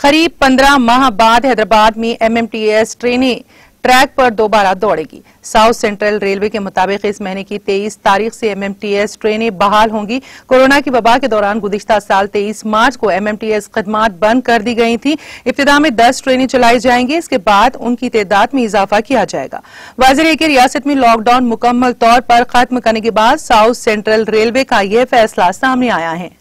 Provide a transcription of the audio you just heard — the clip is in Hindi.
करीब पंद्रह माह बाद हैदराबाद में एमएमटीएस ट्रेनें ट्रैक पर दोबारा दौड़ेगी। साउथ सेंट्रल रेलवे के मुताबिक इस महीने की 23 तारीख से एमएमटीएस ट्रेनें बहाल होंगी। कोरोना की वबा के दौरान गुजशत साल 23 मार्च को एमएमटीएस खदमात बंद कर दी गई थी। इब्तदा में 10 ट्रेनें चलाई जाएँगी। इसके बाद उनकी तादाद में इजाफा किया जाएगा। वाजिर की रियासत में लॉकडाउन मुकम्मल तौर पर खत्म करने के बाद साउथ सेंट्रल रेलवे का यह फैसला सामने आया है।